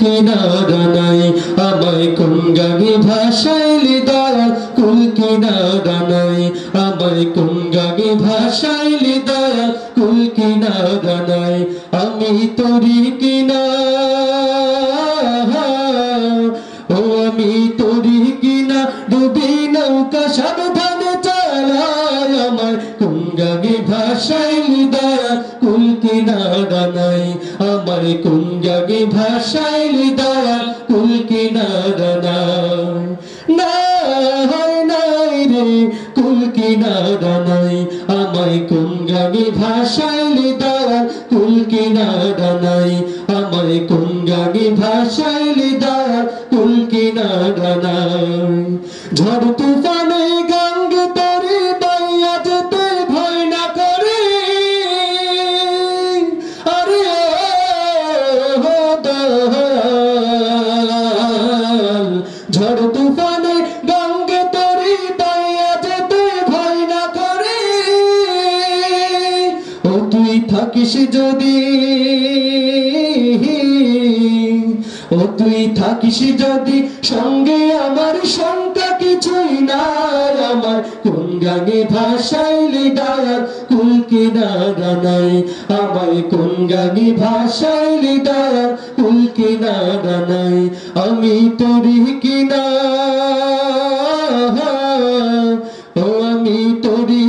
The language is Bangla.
কিনারা নাই? আমায় কুঙ্গামি ভাষাইলি দয়াল কুল কিনারা নাই? আমায় কুঙ্গামি ভাষাইলি দয়াল কুল কিনারা নাই? আমি তোরি কিনা ও আমি তোরি কিনা, ডুবি নৌকা সাবধানে চালায় আমার। গাগে ভাসাইলি দয়াল কুল কিনারা নাই। আমার জাগে ভাসাইলি দয়াল কুল কিনারা নাই। নাই রে, কুল কিনারা নাই। আমায় জাগে ভাসাইলি দয়াল কুল কিনারা নাই। আমায় জাগে ভাসাইলি দয়াল কুল কিনারা নাই। ঝড় না করে। ও তুই থাকিস যদি ও তুই থাকিস যদি সঙ্গে আমার শঙ্কা কিছুই আমার কোন গানে ভাষাইলি ডায়ার কুল কিনারা নাই? আমায় কোন গানে ভাষাইলি ডায়ার কুল কিনারা নাই? আমি তোরি কিনা, ও আমি তোরি